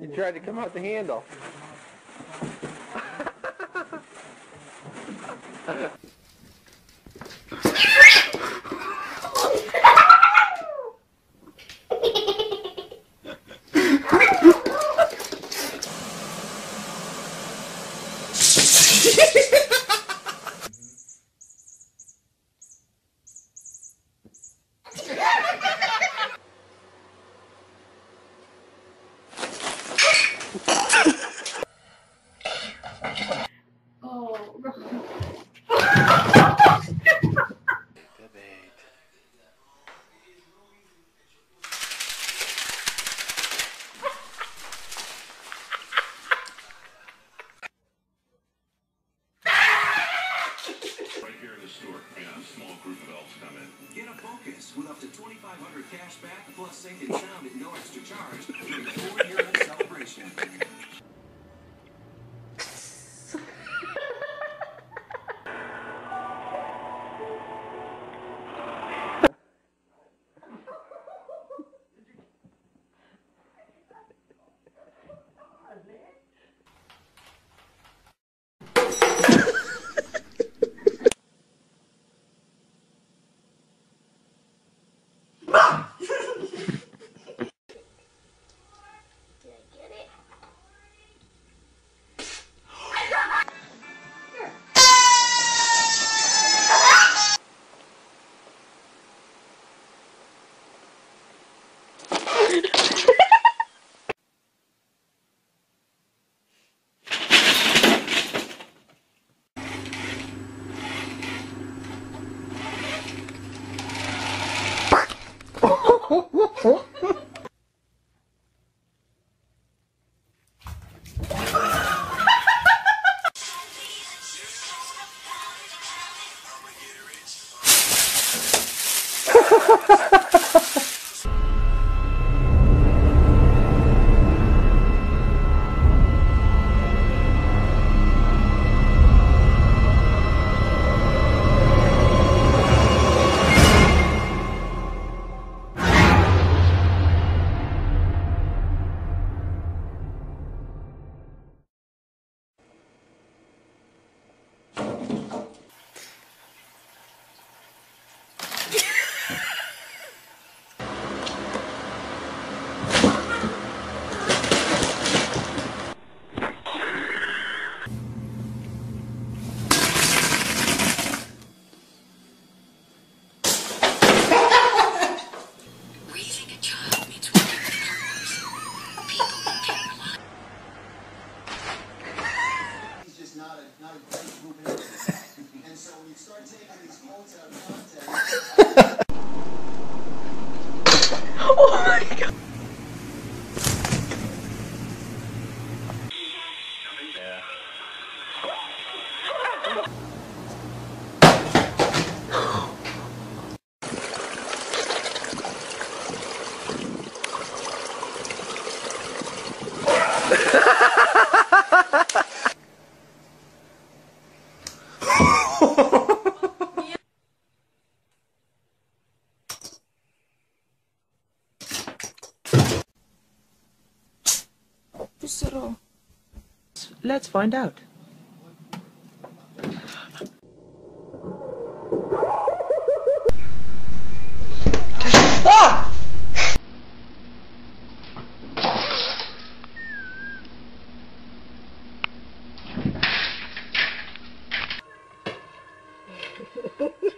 You tried to come out the handle. Okay. with up to 2500 cash back plus sync and sound at no extra charge during the four-year celebration. Raising start taking these quotes out of context, Cicero? Let's find out. ah!